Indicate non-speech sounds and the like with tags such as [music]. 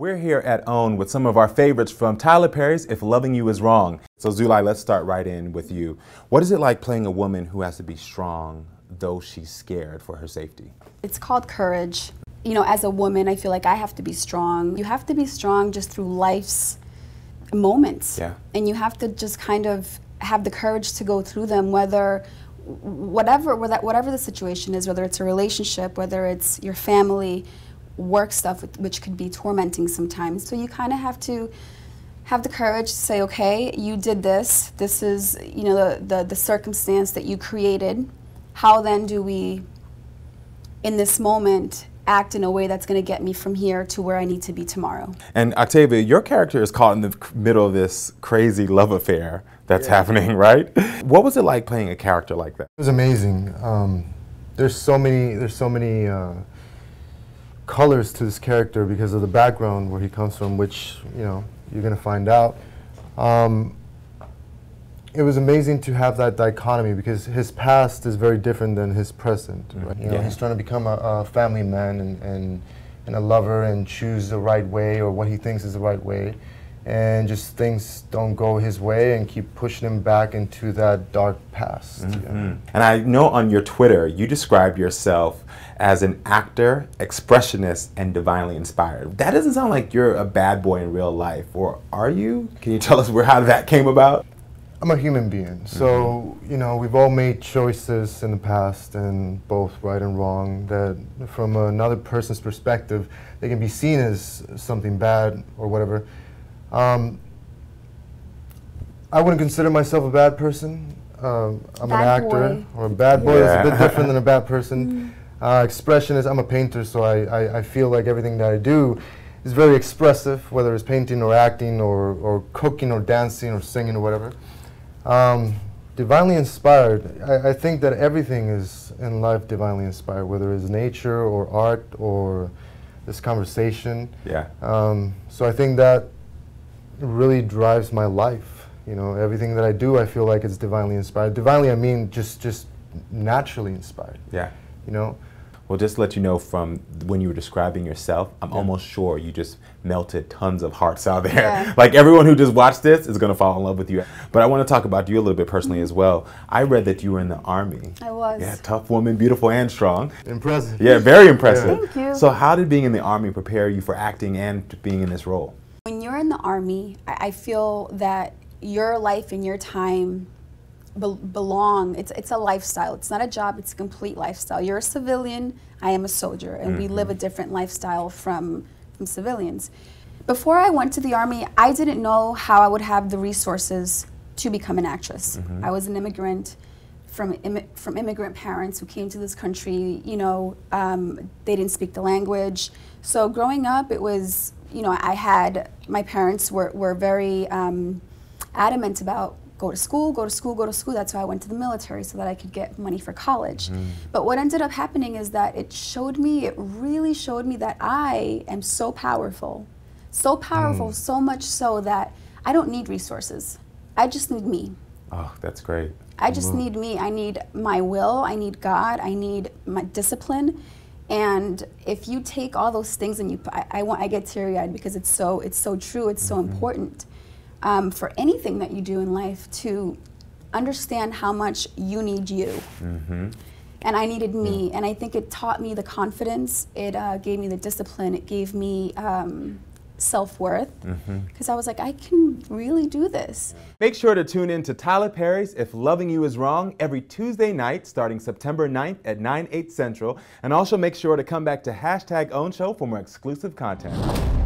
We're here at OWN with some of our favorites from Tyler Perry's If Loving You Is Wrong. So, Zulay, let's start right in with you. What is it like playing a woman who has to be strong, though she's scared for her safety? It's called courage. You know, as a woman, I feel like I have to be strong. You have to be strong just through life's moments. Yeah. And you have to just kind of have the courage to go through them, whether whatever whatever the situation is, whether it's a relationship, whether it's your family, work stuff, which could be tormenting sometimes. So you kind of have to have the courage to say, okay, you did this. This is, you know, the, the, the circumstance that you created. How then do we, in this moment, act in a way that's going to get me from here to where I need to be tomorrow. And Octavio, your character is caught in the middle of this crazy love affair that's yeah. happening, [laughs] right? What was it like playing a character like that? It was amazing. Um, there's so many. There's so many. Uh, colors to this character because of the background where he comes from, which you know you're going to find out. Um, it was amazing to have that dichotomy because his past is very different than his present. Mm-hmm. Right? You know, yeah. he's trying to become a, a family man and, and, and a lover and choose the right way or what he thinks is the right way, and just things don't go his way and keep pushing him back into that dark past. Mm-hmm. Yeah. And I know on your Twitter you described yourself as an actor, expressionist, and divinely inspired. That doesn't sound like you're a bad boy in real life, or are you? Can you tell us where how that came about? I'm a human being, so mm-hmm. you know we've all made choices in the past, and both right and wrong. That from another person's perspective, they can be seen as something bad or whatever. Um, I wouldn't consider myself a bad person. Um, I'm bad an actor, boy. or a bad boy yeah. is a bit different than a bad person. [laughs] Mm. Uh, expressionist, I'm a painter, so I, I, I, feel like everything that I do is very expressive, whether it's painting or acting or, or cooking or dancing or singing or whatever. Um, divinely inspired, I, I think that everything is in life divinely inspired, whether it's nature or art or this conversation. Yeah. Um, so I think that really drives my life. You know, everything that I do, I feel like it's divinely inspired. Divinely, I mean just just naturally inspired. Yeah. You know, well, just to let you know from when you were describing yourself, I'm yeah. almost sure you just melted tons of hearts out there. Yeah. [laughs] like everyone who just watched this is going to fall in love with you. But I want to talk about you a little bit personally as well. I read that you were in the army. I was. Yeah, tough woman, beautiful and strong. Impressive. Yeah, very impressive. Thank you. So, how did being in the army prepare you for acting and being in this role? In the army, I feel that your life and your time be belong. It's it's a lifestyle. It's not a job. It's a complete lifestyle. You're a civilian. I am a soldier, and mm -hmm. we live a mm-hmm. different lifestyle from from civilians. Before I went to the army, I didn't know how I would have the resources to become an actress. Mm -hmm. I was an immigrant from Im from immigrant parents who came to this country. You know, um, they didn't speak the language. So growing up, it was you know I had my parents were were very um, adamant about go to school, go to school, go to school. That's why I went to the military so that I could get money for college. Mm. But what ended up happening is that it showed me, it really showed me that I am so powerful. So powerful, mm. so much so that I don't need resources. I just need me. Oh, that's great. I just mm. need me. I need my will. I need God. I need my discipline. And if you take all those things and you, I, I want, I get teary eyed because it's so, it's so true. It's -hmm. so mm-hmm. important um, for anything that you do in life to understand how much you need you. Mm-hmm. And I needed me, yeah. and I think it taught me the confidence. It uh, gave me the discipline. It gave me um, self worth because mm-hmm. I was like, I can really do this. Make sure to tune in to Tyler Perry's If Loving You Is Wrong every Tuesday night starting September 9th at 9, 8 central. And also make sure to come back to hashtag OWN Show for more exclusive content.